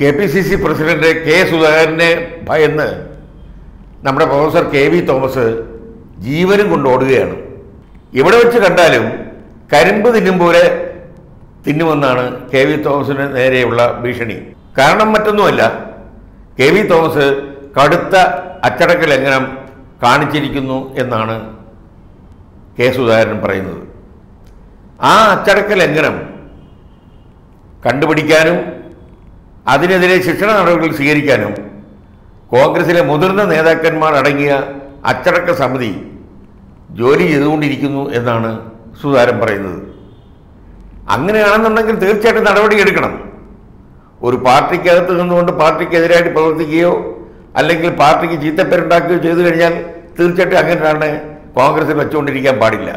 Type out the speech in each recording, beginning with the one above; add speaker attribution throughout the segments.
Speaker 1: K P C C president K സുധാകരനെ ഭയന്ന് നമ്മുടെ പ്രൊഫസർ കെ വി തോമസ് ജീവനും കൊണ്ട് ഓടുകയാണ്. എവിടെ വെച്ച് കണ്ടാലും കരിമ്പ് തിന്നും പോലെ തിന്നുമെന്നാണ് കെ വി തോമസിന് നേരെയുള്ള ഭീഷണി. കാരണം മറ്റൊന്നുമല്ല കെ വി തോമസ് കടുത്ത അച്ചടക്ക ലംഘനം കാണിച്ചിരിക്കുന്നു എന്നാണ് കെ സുധാകരൻ പറയുന്നത്. ആ അച്ചടക്ക ലംഘനം കണ്ടുപിടിക്കാനും അതിനെതിരെ ശിക്ഷണ നടപടികൾ സ്വീകരിക്കാനും കോൺഗ്രസിലെ മുതിർന്ന നേതാക്കന്മാർ അടങ്ങിയ അച്ചടക്ക സമിതി ജോലി ചെയ്തുകൊണ്ടിരിക്കുന്നു എന്നാണ് സുതാരം പറയുന്നത്. അങ്ങനെയാണെന്നുണ്ടെങ്കിൽ തീർച്ചയായിട്ടും നടപടിയെടുക്കണം ഒരു പാർട്ടിക്കകത്ത് നിന്നുകൊണ്ട് പാർട്ടിക്കെതിരായിട്ട് പ്രവർത്തിക്കുകയോ അല്ലെങ്കിൽ പാർട്ടിക്ക് ചീത്തപ്പേരുണ്ടാക്കുകയോ ചെയ്തു കഴിഞ്ഞാൽ തീർച്ചയായിട്ടും അങ്ങനെ ഒരാളെ കോൺഗ്രസിൽ വെച്ചുകൊണ്ടിരിക്കാൻ പാടില്ല.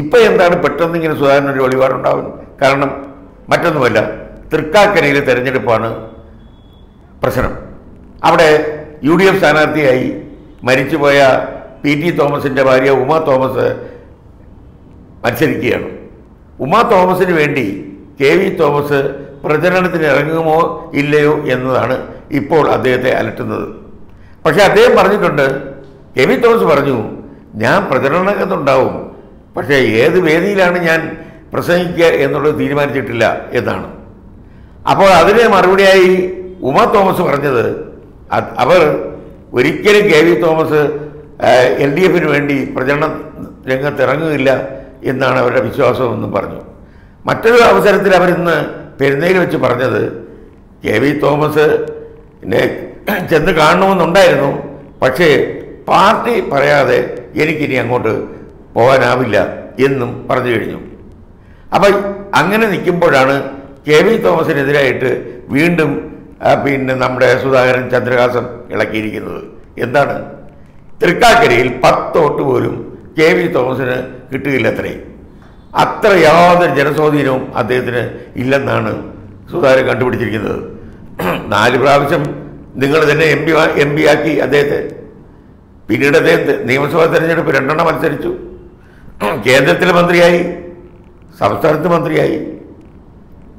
Speaker 1: ഇപ്പം എന്താണ് പെട്ടെന്ന് ഇങ്ങനെ സുധാകരനൊരു വെളിപാടുണ്ടാവും കാരണം മറ്റൊന്നുമല്ല തൃക്കാക്കരയിലെ തെരഞ്ഞെടുപ്പാണ് പ്രശ്നം. അവിടെ യു ഡി എഫ് സ്ഥാനാർത്ഥിയായി മരിച്ചുപോയ പി ടി തോമസിന്റെ ഭാര്യ ഉമ തോമസ് മത്സരിക്കുകയാണ്. ഉമ തോമസിന് വേണ്ടി കെ വി തോമസ് പ്രചരണത്തിന് ഇറങ്ങുമോ ഇല്ലയോ എന്നതാണ് ഇപ്പോൾ അദ്ദേഹത്തെ അലട്ടുന്നത്. പക്ഷേ അദ്ദേഹം പറഞ്ഞിട്ടുണ്ട് കെ വി തോമസ് പറഞ്ഞു ഞാൻ പ്രചരണത്തുണ്ടാവും പക്ഷേ ഏത് വേദിയിലാണ് ഞാൻ പ്രസംഗിക്കുക എന്നുള്ളത് തീരുമാനിച്ചിട്ടില്ല എന്നാണ്. അപ്പോൾ അതിന് മറുപടിയായി ഉമ തോമസ് പറഞ്ഞത് അവർ ഒരിക്കലും K V Thomas L D എഫിന് വേണ്ടി പ്രചരണ രംഗത്ത് ഇറങ്ങുകയില്ല എന്നാണ് അവരുടെ വിശ്വാസമെന്നും പറഞ്ഞു. മറ്റൊരു അവസരത്തിൽ അവരിന്ന് പെരുന്നയിൽ വെച്ച് പറഞ്ഞത് കെ വി തോമസ് ചെന്ന് കാണണമെന്നുണ്ടായിരുന്നു പക്ഷേ പാർട്ടി പറയാതെ എനിക്കിനി അങ്ങോട്ട് പോകാനാവില്ല എന്നും പറഞ്ഞു കഴിഞ്ഞു. അപ്പം അങ്ങനെ നിൽക്കുമ്പോഴാണ് കെ വി തോമസിനെതിരായിട്ട് വീണ്ടും പിന്നെ നമ്മുടെ സുധാകരൻ ചന്ദ്രഹാസൻ ഇളക്കിയിരിക്കുന്നത്. എന്താണ്? തൃക്കാക്കരയിൽ പത്ത് വോട്ട് പോലും കെ വി തോമസിന് കിട്ടുകയില്ല അത്രയും അത്ര യാതൊരു ജനസ്വാധീനവും അദ്ദേഹത്തിന് ഇല്ലെന്നാണ് സുധാകരൻ കണ്ടുപിടിച്ചിരിക്കുന്നത്. നാല് പ്രാവശ്യം നിങ്ങൾ തന്നെ എം പി എം പി ആക്കി അദ്ദേഹത്തെ. പിന്നീട് അദ്ദേഹം നിയമസഭാ തെരഞ്ഞെടുപ്പ് രണ്ടെണ്ണം മത്സരിച്ചു. കേന്ദ്രത്തിലെ മന്ത്രിയായി സംസ്ഥാനത്ത് മന്ത്രിയായി.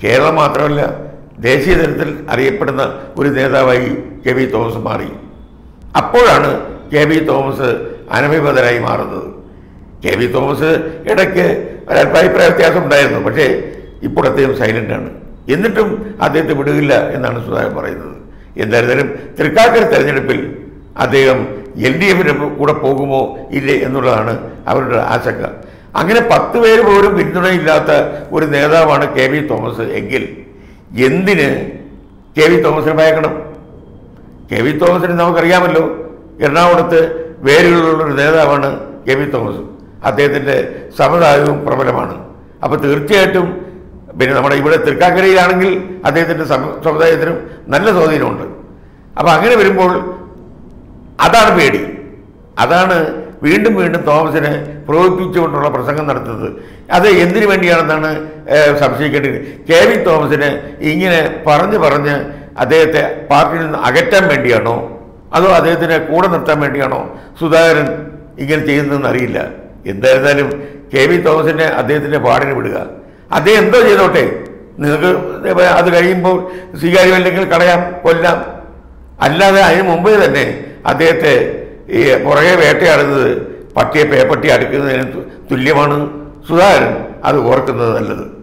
Speaker 1: കേരളം മാത്രമല്ല ദേശീയ തലത്തിൽ അറിയപ്പെടുന്ന ഒരു നേതാവായി കെ വി തോമസ് മാറി. അപ്പോഴാണ് കെ വി തോമസ് അനഭിമതരായി മാറുന്നത്. കെ വി തോമസ് ഇടയ്ക്ക് ഒരല്പ അഭിപ്രായ വ്യത്യാസം ഉണ്ടായിരുന്നു പക്ഷേ ഇപ്പോൾ അദ്ദേഹം സൈലന്റാണ് എന്നിട്ടും അദ്ദേഹത്തെ വിടുകില്ല എന്നാണ് സുധാകരൻ പറയുന്നത്. എന്തായിരുന്നാലും തൃക്കാക്കര തെരഞ്ഞെടുപ്പിൽ അദ്ദേഹം എൽ ഡി എഫിന്റെ കൂടെ പോകുമോ ഇല്ലേ എന്നുള്ളതാണ് അവരുടെ ആശങ്ക. അങ്ങനെ പത്ത് പേര് പോലും പിന്തുണയില്ലാത്ത ഒരു നേതാവാണ് കെ വി തോമസ് എങ്കിൽ എന്തിന് കെ വി തോമസിനെ ഭയക്കണം? കെ വി തോമസിന് നമുക്കറിയാമല്ലോ. എറണാകുളത്ത് വേരുകളുള്ള ഒരു നേതാവാണ് കെ വി തോമസ്. അദ്ദേഹത്തിന്റെ സമുദായവും പ്രബലമാണ്. അപ്പോൾ തീർച്ചയായിട്ടും പിന്നെ നമ്മുടെ ഇവിടെ തൃക്കാക്കരയിലാണെങ്കിൽ അദ്ദേഹത്തിന്റെ സമ- സമുദായത്തിനും നല്ല സ്വാധീനമുണ്ട്. അപ്പോൾ അങ്ങനെ വരുമ്പോൾ അതാണ് പേടി. അതാണ് വീണ്ടും വീണ്ടും തോമസിനെ പ്രകോപിപ്പിച്ചുകൊണ്ടുള്ള പ്രസംഗം നടത്തുന്നത്. അത് എന്തിനു വേണ്ടിയാണെന്നാണ് സംശയിക്കേണ്ടത് കെ വി തോമസിന് ഇങ്ങനെ പറഞ്ഞ് പറഞ്ഞ് അദ്ദേഹത്തെ പാർട്ടിയിൽ നിന്ന് അകറ്റാൻ വേണ്ടിയാണോ? അതോ അദ്ദേഹത്തിനെ കൂടെ നിർത്താൻ വേണ്ടിയാണോ സുധാകരൻ ഇങ്ങനെ ചെയ്യുന്നതെന്ന് അറിയില്ല. എന്തായിരുന്നാലും കെ വി തോമസിനെ അദ്ദേഹത്തിന്റെ പാടിന് വിടുക. അദ്ദേഹം എന്തോ ചെയ്തോട്ടെ? നിങ്ങൾക്ക് അത് കഴിയുമ്പോൾ സ്വീകാര്യമല്ലെങ്കിൽ കളയാം കൊല്ലാം. അല്ലാതെ അതിന് മുമ്പേ തന്നെ അദ്ദേഹത്തെ ഈ പുറകെ വേട്ടയാടുന്നത് പട്ടിയെ പേപ്പട്ടി അടുക്കുന്നതിന് തുല്യമാണ്. സുധാകരൻ അത് ഓർക്കുന്നത് നല്ലത്.